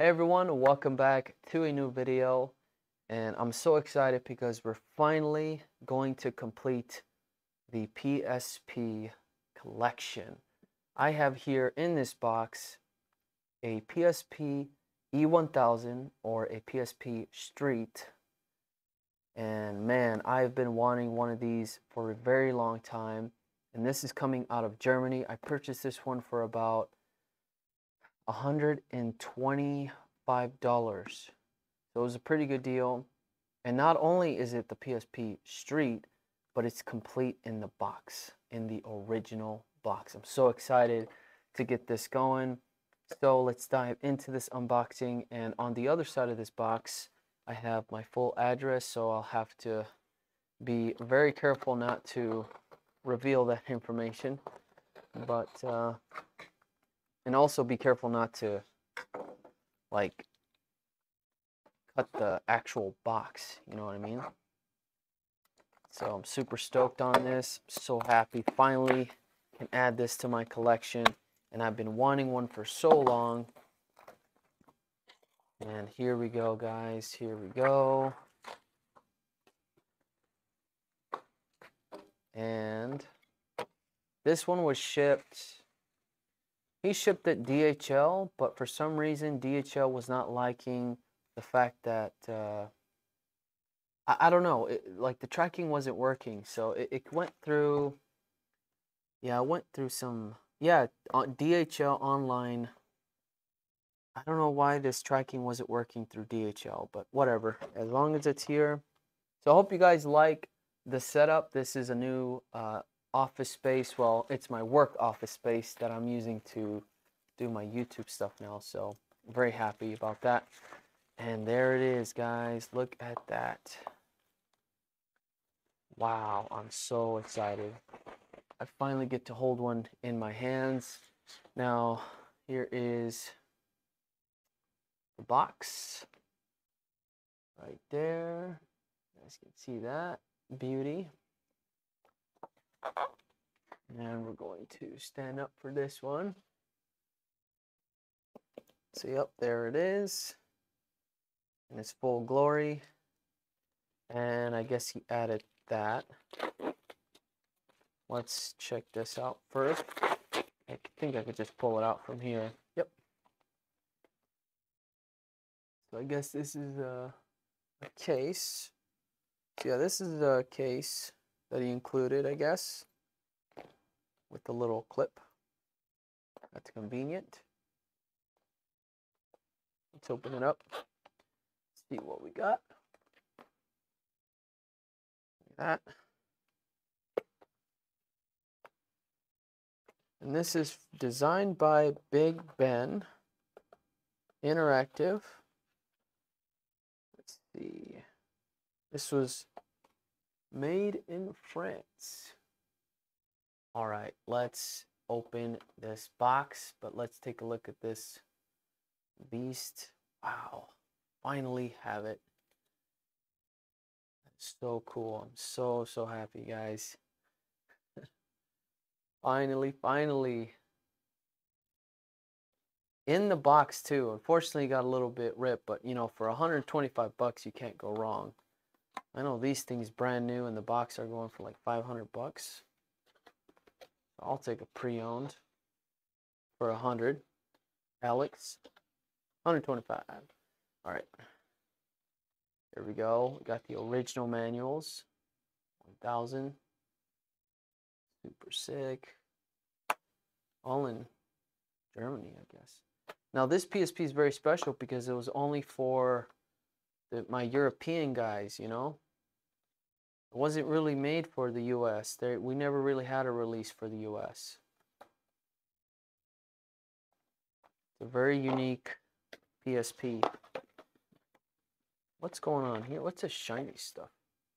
Hey everyone, welcome back to a new video. And I'm so excited because we're finally going to complete the PSP collection. I have here in this box a PSP E1000 or a PSP Street. And man, I've been wanting one of these for a very long time. And this is coming out of Germany. I purchased this one for about $125. So it was a pretty good deal. And not only is it the PSP Street, but it's complete in the box, in the original box. I'm so excited to get this going. So let's dive into this unboxing. And on the other side of this box, I have my full address. So I'll have to be very careful not to reveal that information. But uh, and also be careful not to like cut the actual box you know what i mean? So i'm super stoked on this so happy finally can add this to my collection. And i've been wanting one for so long. And here we go guys here we go. And this one was shipped he shipped it DHL, but for some reason DHL was not liking the fact that uh, I, I, don't know, it, like the tracking wasn't working. So it, it went through. Yeah, I went through some. Yeah, on DHL online. I don't know why this tracking wasn't working through DHL, but whatever. As long as it's here. So I hope you guys like the setup. This is a new uh, office space. Well, it's my work office space that I'm using to do my YouTube stuff now. So I'm very happy about that. And there it is, guys. Look at that. Wow, I'm so excited. I finally get to hold one in my hands. Now, here is the box right there. You guys can see that beauty. And we're going to stand up for this one. See up there it is in its full glory. And I guess he added that. Let's check this out first. I think I could just pull it out from here. Yep. So I guess this is a, a case. So yeah, this is a case that he included, I guess, with the little clip. That's convenient. Let's open it up. See what we got. that. And this is designed by Big Ben Interactive. Let's see. This was Made in France. All right, let's open this box, but let's take a look at this beast. Wow, finally have it. That's so cool. I'm so, so happy, guys. finally, finally. In the box, too. Unfortunately, got a little bit ripped, but, you know, for 125 bucks, you can't go wrong. I know these things brand new in the box are going for like 500 bucks. I'll take a pre-owned for a 100. Alex, 125. All right. There we go. We got the original manuals. 1000. Super sick. All in Germany, I guess. Now this PSP is very special because it was only for the, my European guys, you know. It wasn't really made for the US. We never really had a release for the US. It's a very unique PSP. What's going on here? What's this shiny stuff?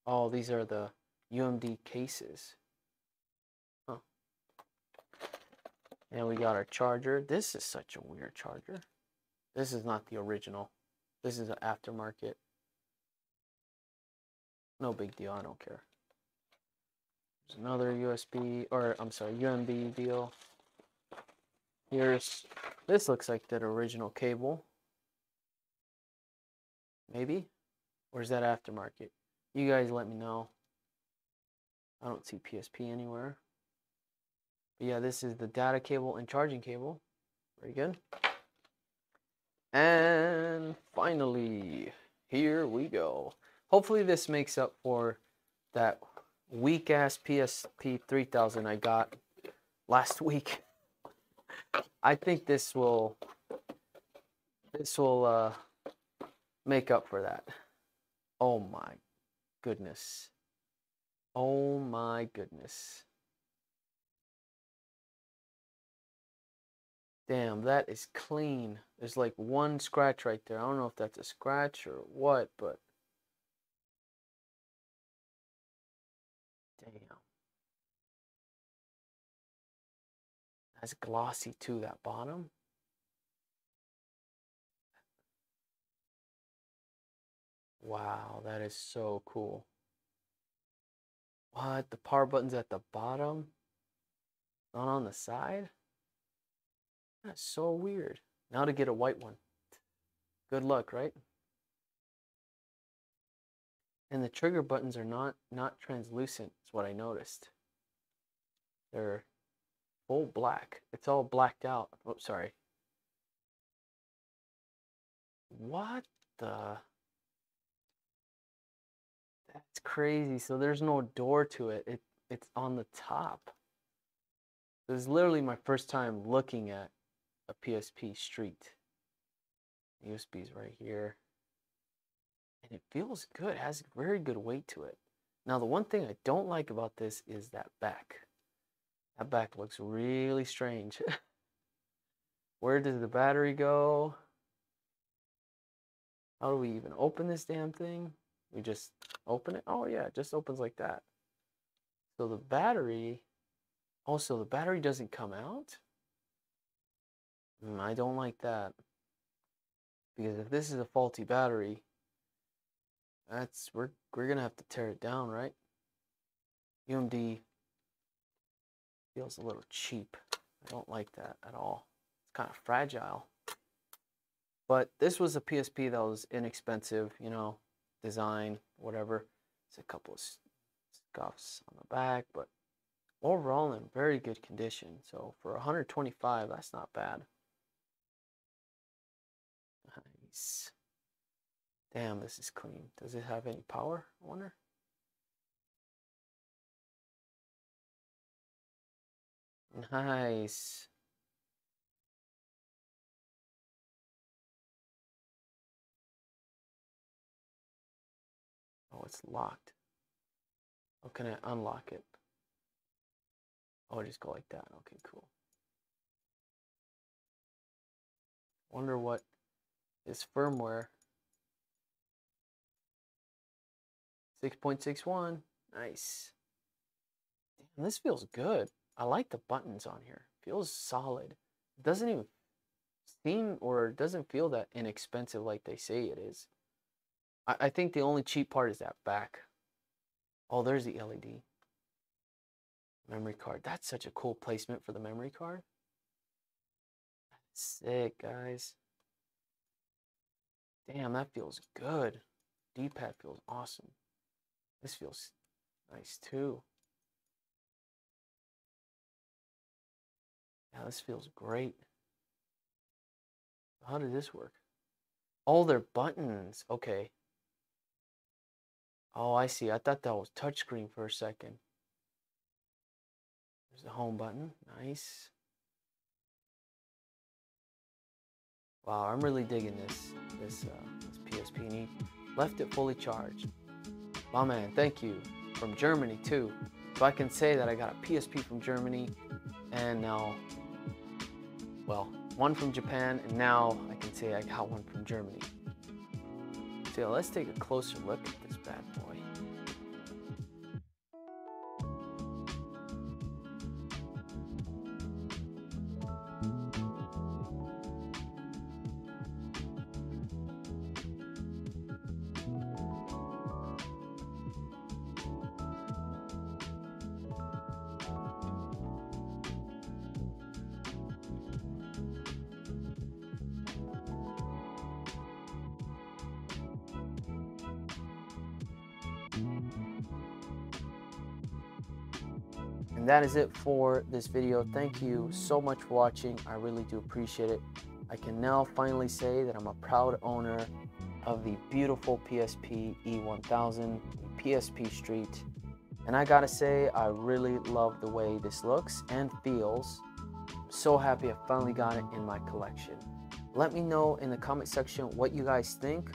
Oh, these are the UMD cases. Huh. And we got our charger. This is such a weird charger. This is not the original. This is an aftermarket. No big deal, I don't care. There's another USB, or I'm sorry, UMB deal. Here's, this looks like that original cable. Maybe? Or is that aftermarket? You guys let me know. I don't see PSP anywhere. But yeah, this is the data cable and charging cable. Very good. And finally, here we go. Hopefully this makes up for that weak ass PSP 3000 I got last week. I think this will this will uh, make up for that. Oh my goodness. Oh my goodness. Damn, that is clean. There's like one scratch right there. I don't know if that's a scratch or what, but damn. That's glossy too, that bottom. Wow, that is so cool. What? The power button's at the bottom? Not on the side? That's so weird. Now to get a white one. Good luck, right? And the trigger buttons are not not translucent, is what I noticed. They're full black. It's all blacked out. Oh, sorry. What the? That's crazy. So there's no door to it. It it's on the top. This is literally my first time looking at a PSP Street. USB's right here. And it feels good. It has very good weight to it. Now the one thing I don't like about this is that back. That back looks really strange. Where does the battery go? How do we even open this damn thing? We just open it. Oh yeah, it just opens like that. So the battery, also the battery doesn't come out. Mm, I don't like that. Because if this is a faulty battery, that's we're we're gonna have to tear it down, right? UMD feels a little cheap. I don't like that at all. It's kind of fragile. But this was a PSP that was inexpensive, you know, design, whatever. It's a couple of scuffs on the back, but overall in very good condition. So for 125, that's not bad. Nice. Damn, this is clean. Does it have any power? I wonder. Nice. Oh, it's locked. How can I unlock it? Oh, I just go like that. Okay, cool. Wonder what is firmware. 6.61. Nice. Damn, this feels good. I like the buttons on here. Feels solid. Doesn't even seem or doesn't feel that inexpensive like they say it is. I, I think the only cheap part is that back. Oh, there's the LED. Memory card. That's such a cool placement for the memory card. Sick, guys. Damn, that feels good. D-pad feels awesome. This feels nice too. Yeah, this feels great. How did this work? Oh, All their buttons. Okay. Oh, I see. I thought that was touchscreen for a second. There's the home button. Nice. Wow, I'm really digging this this uh, this PSP. And left it fully charged. Wow, man, thank you. From Germany too. So I can say that I got a PSP from Germany, and now, well, one from Japan, and now I can say I got one from Germany. So let's take a closer look at this bad boy. And that is it for this video. Thank you so much for watching. I really do appreciate it. I can now finally say that I'm a proud owner of the beautiful PSP E1000 PSP Street. And I gotta say, I really love the way this looks and feels. I'm so happy I finally got it in my collection. Let me know in the comment section what you guys think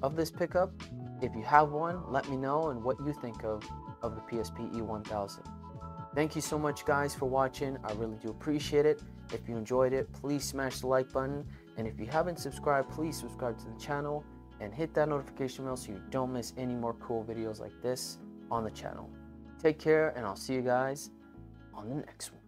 of this pickup. If you have one, let me know and what you think of, of the PSP E1000. Thank you so much guys for watching. I really do appreciate it. If you enjoyed it, please smash the like button. And if you haven't subscribed, please subscribe to the channel and hit that notification bell so you don't miss any more cool videos like this on the channel. Take care and I'll see you guys on the next one.